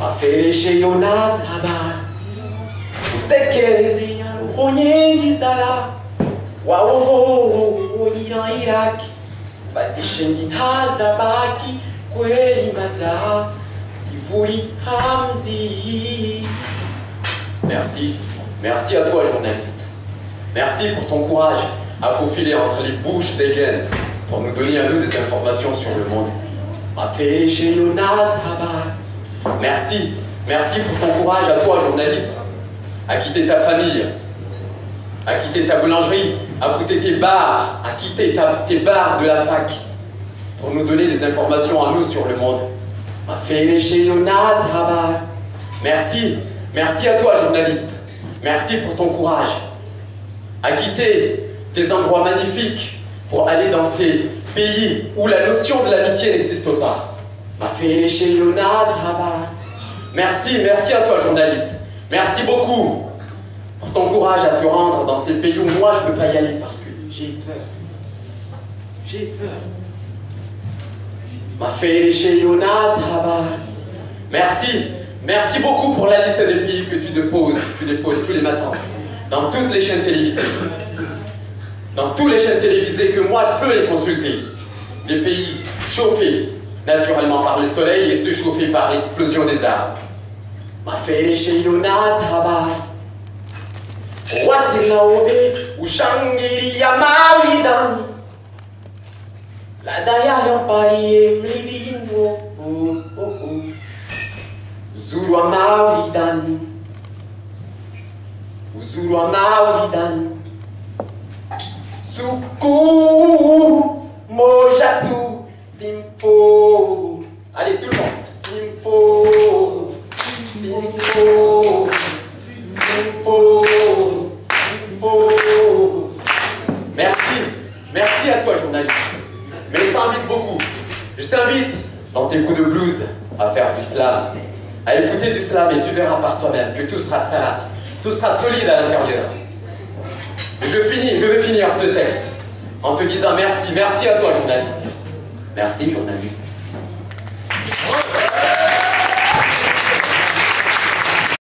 Afere Yonas, Habar, Tekelezi, Onyengi, Zara, Wow, Iran, Irak, Badishendi, Hazabaki, Kweli, Maza, Sivuri, Hamzi. Merci, merci à toi, journaliste. Merci pour ton courage à faufiler entre les bouches des gaines pour nous donner à nous des informations sur le monde. Afé chez Jonas Habar. Merci, merci pour ton courage à toi, journaliste, à quitter ta famille, à quitter ta boulangerie, à quitter tes bars, à quitter tes bars de la fac. Pour nous donner des informations à nous sur le monde. Merci, merci à toi, journaliste. Merci pour ton courage. À quitter des endroits magnifiques pour aller dans ces pays où la notion de l'amitié n'existe pas. Ma. Merci, merci à toi, journaliste. Merci beaucoup pour ton courage à te rendre dans ces pays où moi je ne peux pas y aller parce que j'ai peur. J'ai peur. Ma. Merci, merci beaucoup pour la liste des pays que tu déposes, tu déposes tous les matins dans toutes les chaînes télévisées. Dans toutes les chaînes télévisées que moi je peux les consulter. Des pays chauffés naturellement par le soleil et ceux chauffés par l'explosion des arbres. ma fere sheyo naz haba wasi na obe ushangiri ya mawidan la daya ya pari e mlidi no uzuru amawidan uzuru amawidan sukur Merci. Merci à toi journaliste. Mais je t'invite beaucoup. Je t'invite dans tes coups de blues à faire du slam. À écouter du slam et tu verras par toi-même que tout sera sain. Tout sera solide à l'intérieur. Je finis, je vais finir ce texte en te disant merci, merci à toi journaliste. Merci journaliste.